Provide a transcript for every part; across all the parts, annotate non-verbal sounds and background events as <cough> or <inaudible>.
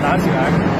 拿起来。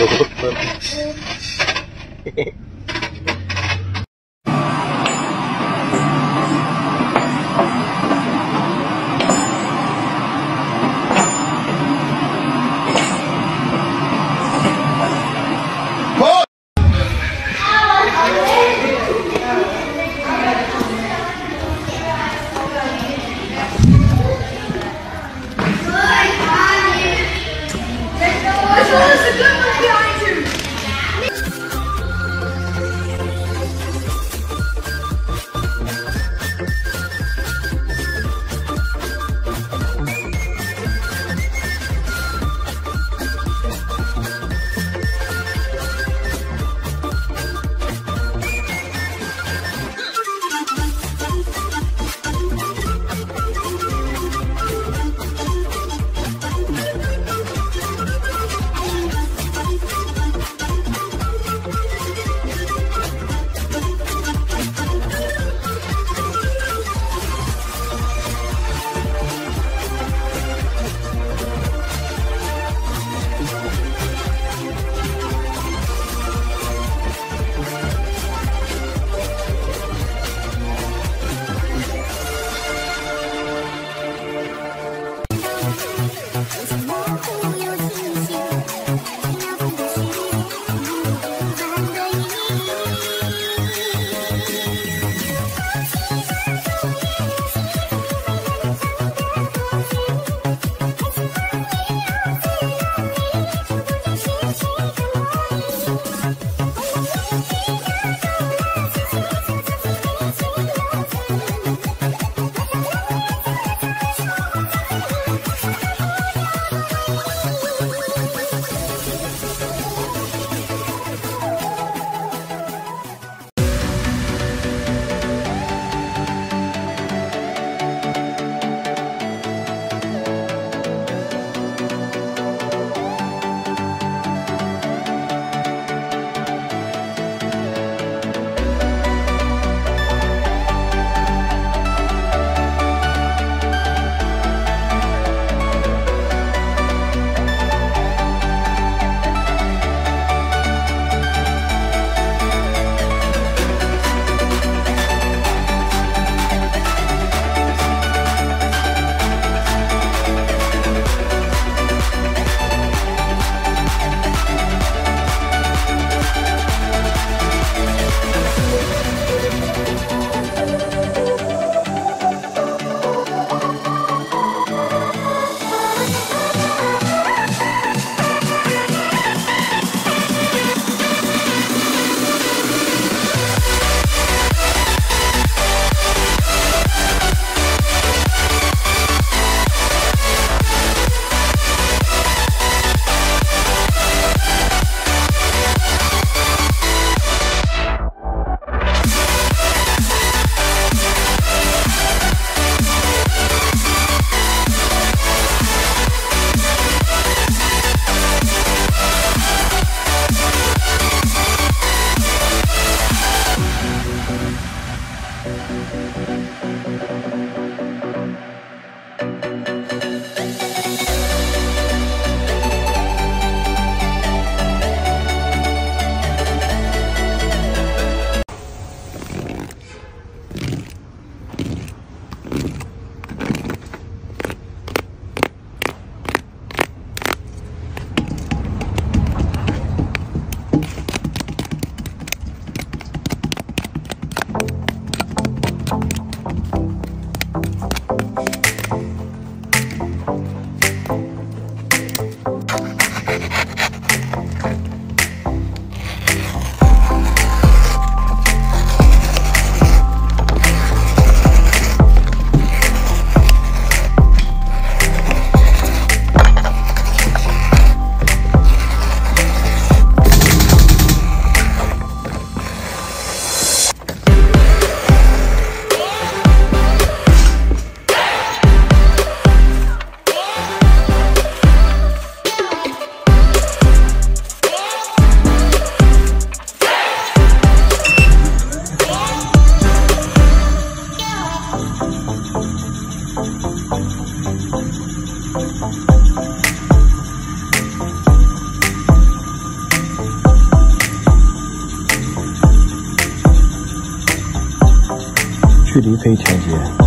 이거. <laughs> 距离可以调节。